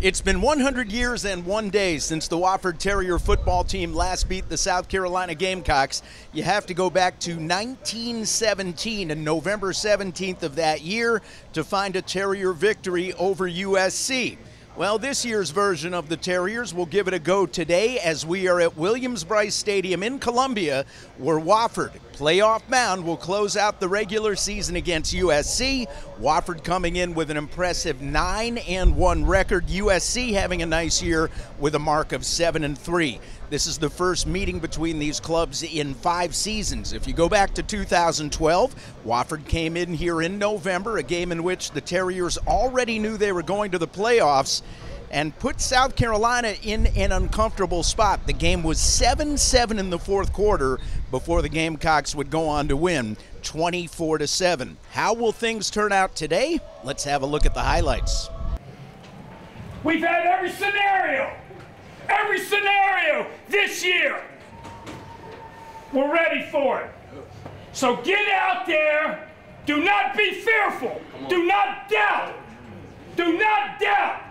It's been 100 years and one day since the Wofford Terrier football team last beat the South Carolina Gamecocks. You have to go back to 1917 and November 17th of that year to find a Terrier victory over USC. Well, this year's version of the Terriers will give it a go today as we are at Williams-Brice Stadium in Columbia, where Wofford, playoff bound, will close out the regular season against USC. Wofford coming in with an impressive 9 and 1 record, USC having a nice year with a mark of 7 and 3. This is the first meeting between these clubs in five seasons. If you go back to 2012, Wofford came in here in November, a game in which the Terriers already knew they were going to the playoffs and put South Carolina in an uncomfortable spot. The game was 7 7 in the fourth quarter before the Gamecocks would go on to win 24 7. How will things turn out today? Let's have a look at the highlights. We've had every scenario every scenario this year. We're ready for it. So get out there. Do not be fearful. Do not doubt. Do not doubt.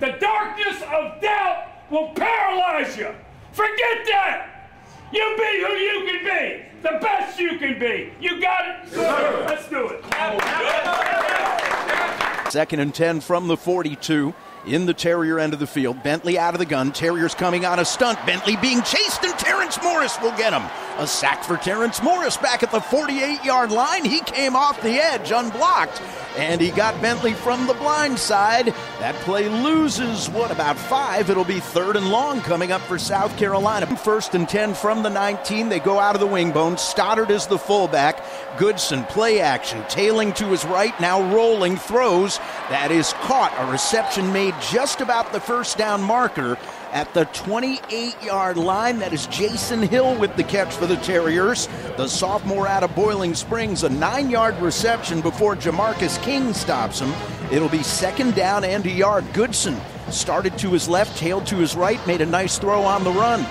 The darkness of doubt will paralyze you. Forget that. You be who you can be. The best you can be. You got it? Sir. Let's do it. Second and 10 from the 42 in the Terrier end of the field. Bentley out of the gun. Terriers coming on a stunt. Bentley being chased, and Terrence Morris will get him. A sack for Terrence Morris back at the 48 yard line. He came off the edge unblocked, and he got Bentley from the blind side. That play loses, what, about five? It'll be third and long coming up for South Carolina. First and 10 from the 19. They go out of the wing bone. Stoddard is the fullback. Goodson, play action, tailing to his right, now rolling, throws. That is caught. A reception made just about the first down marker at the 28 yard line. That is Jason Hill with the catch for the Terriers. The sophomore out of Boiling Springs, a nine yard reception before Jamarcus King stops him. It'll be second down and a yard. Goodson started to his left, tailed to his right, made a nice throw on the run.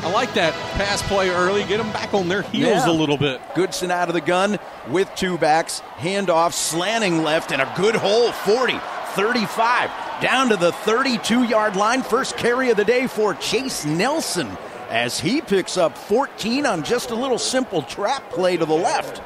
I like that pass play early. Get them back on their heels Yeah. a little bit. Goodson out of the gun with two backs. Handoff, slanting left, and a good hole 40, 35. Down to the 32 yard line. First carry of the day for Chase Nelson as he picks up 14 on just a little simple trap play to the left.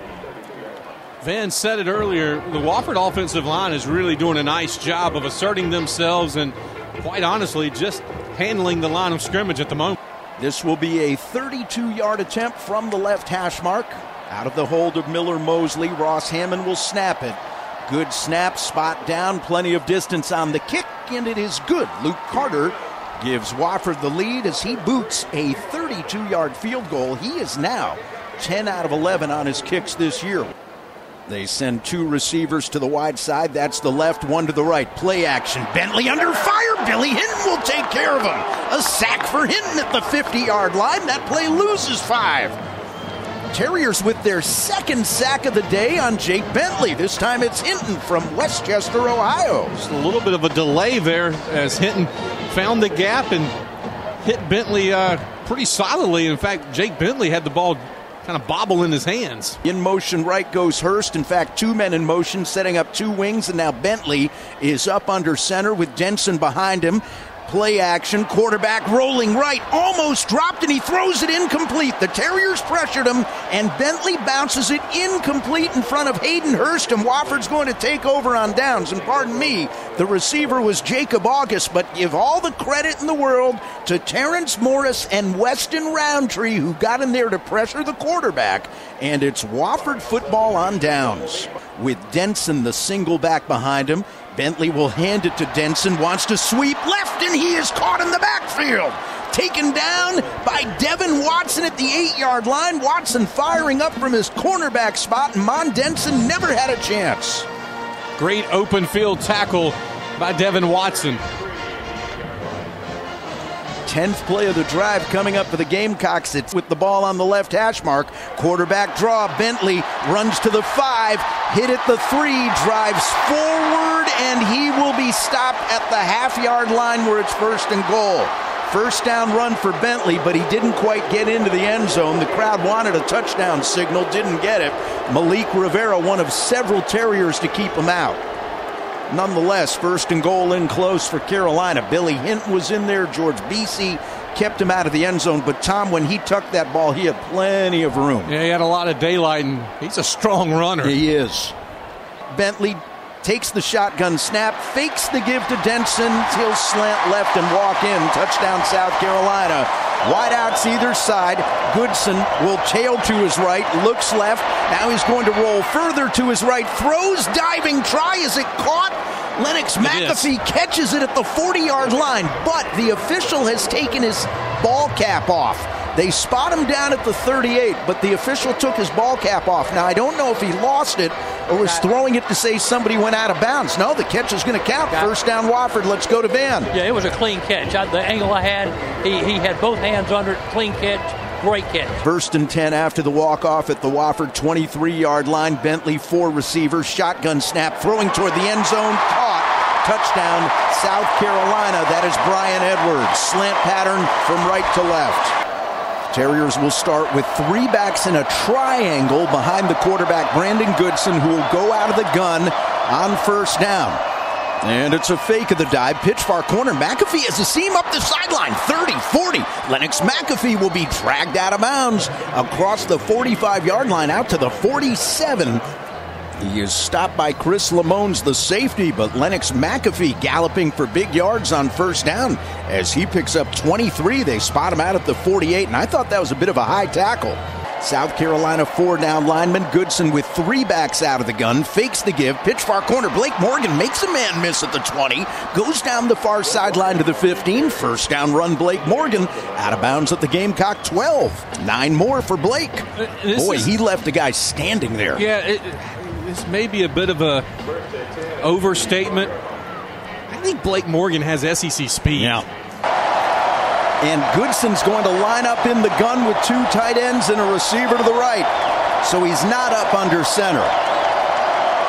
Van said it earlier. The Wofford offensive line is really doing a nice job of asserting themselves and, quite honestly, just handling the line of scrimmage at the moment. This will be a 32 yard attempt from the left hash mark. Out of the hold of Miller Mosley, Ross Hammond will snap it. Good snap, spot down, plenty of distance on the kick, and it is good. Luke Carter gives Wofford the lead as he boots a 32 yard field goal. He is now 10 out of 11 on his kicks this year. They send two receivers to the wide side. That's the left, one to the right. Play action. Bentley under fire. Billy Hinton will take care of him. A sack for Hinton at the 50 yard line. That play loses five. Terriers with their second sack of the day on Jake Bentley. This time it's Hinton from Westchester, Ohio. Just a little bit of a delay there as Hinton found the gap and hit Bentley uh, pretty solidly. In fact, Jake Bentley had the ball kind of bobble in his hands. In motion, right goes Hurst. In fact, two men in motion, setting up two wings, and now Bentley is up under center with Denson behind him. Play action, quarterback rolling right, almost dropped, and he throws it incomplete. The Terriers pressured him, and Bentley bounces it incomplete in front of Hayden Hurst, and Wofford's going to take over on downs. And pardon me, the receiver was Jacob August, but give all the credit in the world to Terrence Morris and Weston Roundtree, who got in there to pressure the quarterback. And it's Wofford football on downs. With Denson, the single back behind him, Bentley will hand it to Denson, wants to sweep left, and he is caught in the backfield. Taken down by Devin Watson at the eight yard line. Watson firing up from his cornerback spot, and Mon Denson never had a chance. Great open field tackle by Devin Watson. Tenth play of the drive coming up for the Gamecocks. It's with the ball on the left hash mark. Quarterback draw. Bentley runs to the five, hit at the three, drives forward, and he will be stopped at the half yard line where it's first and goal. First down run for Bentley, but he didn't quite get into the end zone. The crowd wanted a touchdown signal, didn't get it. Malik Rivera, one of several Terriers to keep him out. nonetheless, first and goal in close for Carolina. Billy Hint was in there. George Beasy kept him out of the end zone. But Tom, when he tucked that ball, he had plenty of room. Yeah, he had a lot of daylight, and he's a strong runner. He is. Bentley takes the shotgun snap, fakes the give to Denson. He'll slant left and walk in. Touchdown, South Carolina. Wideouts either side. Goodson will tail to his right, looks left. Now he's going to roll further to his right, throws, diving try. Is it caught? Lennox McAfee catches it at the 40 yard line, but the official has taken his ball cap off. They spot him down at the 38, but the official took his ball cap off. Now, I don't know if he lost it or was throwing it to say somebody went out of bounds. No, the catch is going to count. First down, Wofford. Let's go to Van. Yeah, it was a clean catch. The angle I had, he, he had both hands under it. Clean catch. Great catch. First and 10 after the walk off at the Wofford 23 yard line. Bentley, four receivers. Shotgun snap, throwing toward the end zone. Caught. Touchdown, South Carolina. That is Bryan Edwards. Slant pattern from right to left. Terriers will start with three backs in a triangle behind the quarterback, Brandon Goodson, who will go out of the gun on first down. And it's a fake of the dive. Pitch far corner. McAfee has a seam up the sideline. 30, 40. Lennox McAfee will be dragged out of bounds across the 45 yard line out to the 47. He is stopped by Chris Lammons, the safety, but Lennox McAfee galloping for big yards on first down as he picks up 23. They spot him out at the 48, and I thought that was a bit of a high tackle. South Carolina four down lineman Goodson with three backs out of the gun, fakes the give, pitch far corner. Blake Morgan makes a man miss at the 20, goes down the far sideline to the 15. First down run, Blake Morgan out of bounds at the Gamecock 12. Nine more for Blake. This Boy, is- he left a guy standing there. Yeah, it, this may be a bit of a overstatement. I think Blake Morgan has SEC speed. Yeah. And Goodson's going to line up in the gun with two tight ends and a receiver to the right. So he's not up under center.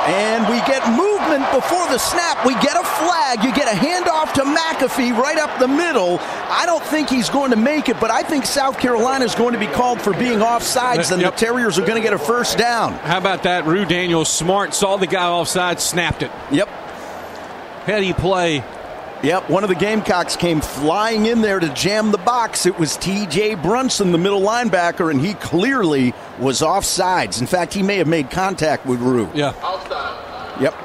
And we get movement before the snap. We get a flag. You get a handoff to McAfee right up the middle. I don't think he's going to make it, but I think South Carolina is going to be called for being offsides, and Yep. the Terriers are going to get a first down. How about that? Rue Daniels, smart, saw the guy offside, snapped it. Yep. Heady play. Yep, one of the Gamecocks came flying in there to jam the box. It was TJ Brunson, the middle linebacker, and he clearly was offsides. In fact, he may have made contact with Rue. Yeah. Yep.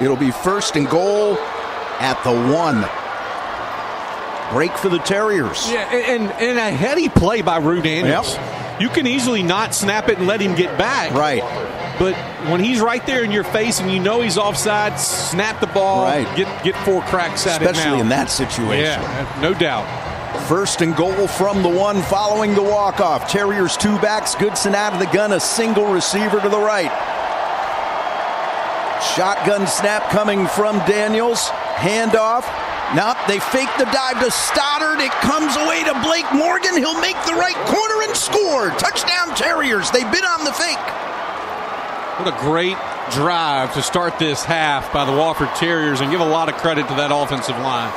It'll be first and goal at the one. Break for the Terriers. Yeah, and, and a heady play by Rue Daniels. Yep. You can easily not snap it and let him get back. Right. But when he's right there in your face and you know he's offside, snap the ball, Right. get get four cracks at it Especially in that situation. Yeah, no doubt. First and goal from the one following the walk-off. Terriers two backs, Goodson out of the gun, a single receiver to the right. Shotgun snap coming from Daniels. Handoff. Nope, they fake the dive to Stoddard. It comes away to Blake Morgan. He'll make the right corner and score. Touchdown Terriers. They bid on the fake. What a great drive to start this half by the Wofford Terriers and give a lot of credit to that offensive line.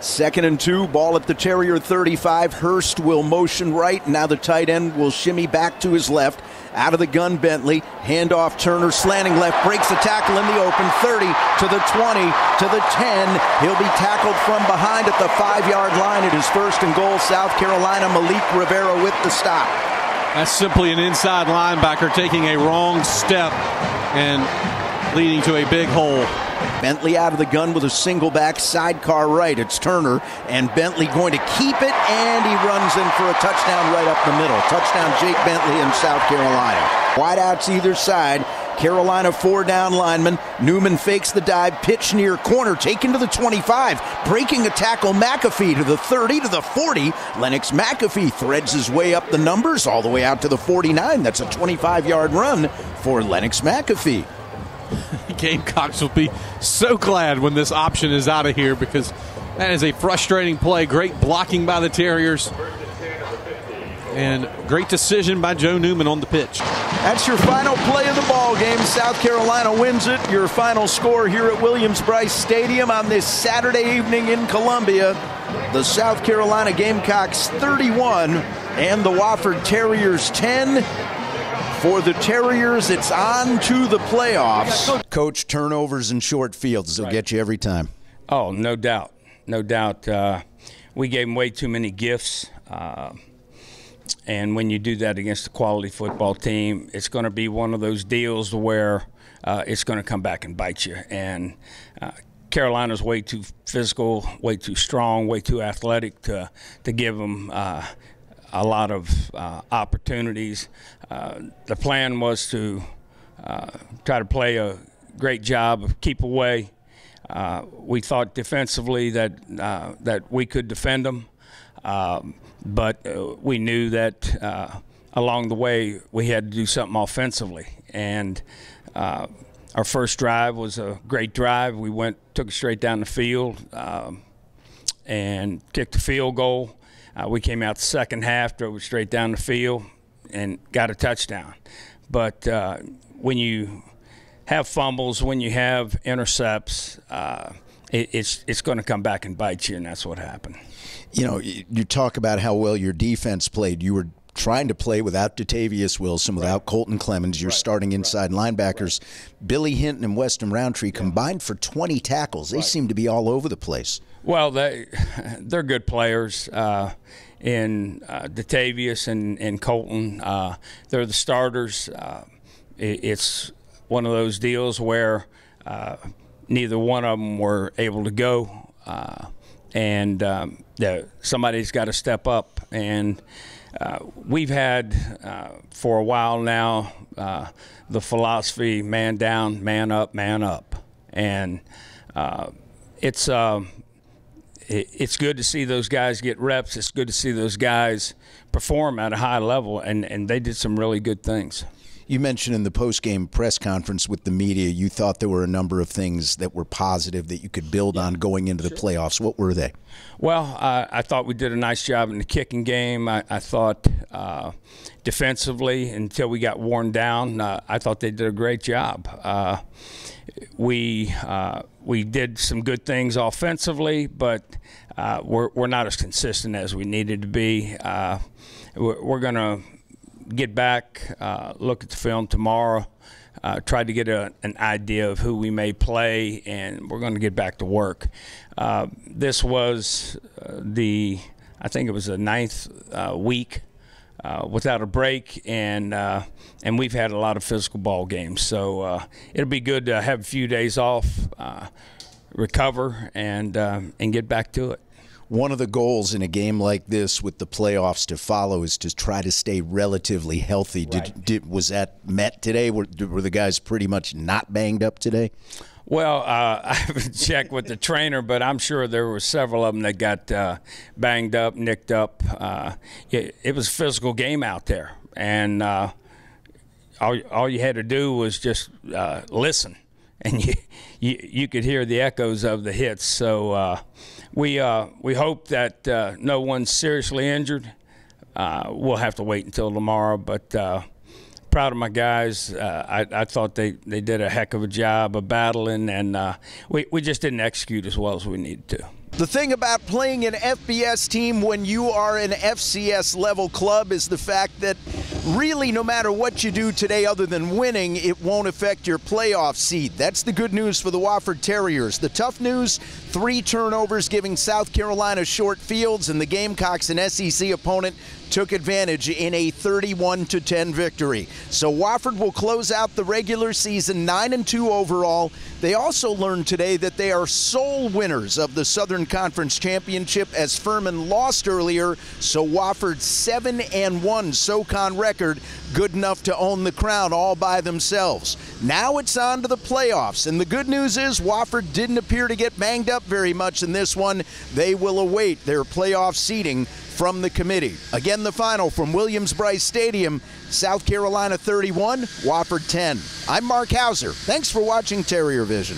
Second and two, ball at the Terrier 35. Hurst will motion right. Now the tight end will shimmy back to his left. Out of the gun, Bentley. Handoff, Turner slanting left. Breaks the tackle in the open. 30 to the 20 to the 10. He'll be tackled from behind at the five yard line. It is first and goal, South Carolina. Malik Rivera with the stop. That's simply an inside linebacker taking a wrong step and leading to a big hole. Bentley out of the gun with a single back sidecar right. It's Turner and Bentley going to keep it, and he runs in for a touchdown right up the middle. Touchdown, Jake Bentley in South Carolina. Wideouts either side. Carolina four down lineman. Newman fakes the dive, pitch near corner, taken to the 25, breaking a tackle. McAfee to the 30 to the 40. Lennox McAfee threads his way up the numbers all the way out to the 49. That's a 25 yard run for Lennox McAfee. Gamecocks will be so glad when this option is out of here because that is a frustrating play. Great blocking by the Terriers. And great decision by Joe Newman on the pitch. That's your final play of the ball game. South Carolina wins it. Your final score here at Williams-Brice Stadium on this Saturday evening in Columbia. The South Carolina Gamecocks 31 and the Wofford Terriers 10. For the Terriers, it's on to the playoffs. Coach, turnovers and short fields will get you every time. Oh, no doubt. No doubt. Uh, we gave them way too many gifts. Uh, and when you do that against a quality football team, it's going to be one of those deals where uh, it's going to come back and bite you. And uh, Carolina's way too physical, way too strong, way too athletic to to give them uh, a lot of uh, opportunities. Uh, the plan was to uh, try to play a great job of keep away. Uh, we thought defensively that uh, that we could defend them, um, but we knew that along the way we had to do something offensively and our first drive was a great drive. We went, took it straight down the field, um, and kicked a field goal. Uh, we came out the second half, drove it straight down the field, and got a touchdown. But uh, when you have fumbles, when you have intercepts, uh, it, it's it's going to come back and bite you, and that's what happened. You know, you talk about how well your defense played. You were trying to play without Datavius Wilson, without right. Colton Clemens, you're right. starting inside right. linebackers. Billy Hinton and Weston Roundtree combined for 20 tackles. They seem to be all over the place. Well, they they're good players. Uh, in uh, Datavius and, and Colton, uh, they're the starters. Uh, it, it's one of those deals where uh, neither one of them were able to go, uh, and um, the, somebody's got to step up and uh, we've had uh, for a while now uh, the philosophy man down, man up, man up. And uh, it's, um, it's good to see those guys get reps. It's good to see those guys perform at a high level, and, and they did some really good things. You mentioned in the post-game press conference with the media, you thought there were a number of things that were positive that you could build on going into the sure. playoffs. What were they? Well, uh, I thought we did a nice job in the kicking game. I, I thought uh, defensively, until we got worn down, uh, I thought they did a great job. Uh, we uh, we did some good things offensively, but uh, we're we're not as consistent as we needed to be. we're, we're going to get back, uh, look at the film tomorrow, uh, try to get a, an idea of who we may play, and we're going to get back to work. Uh, this was uh, the, I think it was the ninth uh, week uh, without a break, and uh, and we've had a lot of physical ball games. So uh, it'll be good to have a few days off, uh, recover, and and get back to it one of the goals in a game like this with the playoffs to follow is to try to stay relatively healthy. Right. Did, did, was that met today? Were, were the guys pretty much not banged up today? Well, uh, I haven't checked with the trainer, but I'm sure there were several of them that got uh, banged up, nicked up. Uh, it, it, was a physical game out there, and uh, all, all you had to do was just uh, listen, and you, you, you could hear the echoes of the hits. So uh, we we hope that no one's seriously injured. We'll have to wait until tomorrow, but proud of my guys. Uh, I, I, thought they, they did a heck of a job of battling, and uh, we, we just didn't execute as well as we needed to. The thing about playing an FBS team when you are an FCS level club is the fact that really, no matter what you do today other than winning, it won't affect your playoff seed. That's the good news for the Wofford Terriers. The tough news three turnovers giving South Carolina short fields, and the Gamecocks, an SEC opponent, took advantage in a 31 10 victory. So Wofford will close out the regular season 9 and 2 overall. They also learned today that they are sole winners of the Southern Conference Championship as Furman lost earlier, so Wofford 7 and 1 SoCon record good enough to own the crown all by themselves. Now it's on to the playoffs, and the good news is Wofford didn't appear to get banged up very much in this one. They will await their playoff seeding from the committee. Again, the final from Williams-Brice Stadium, South Carolina 31, Wofford 10. I'm Mark Hauser. Thanks for watching Terrier Vision.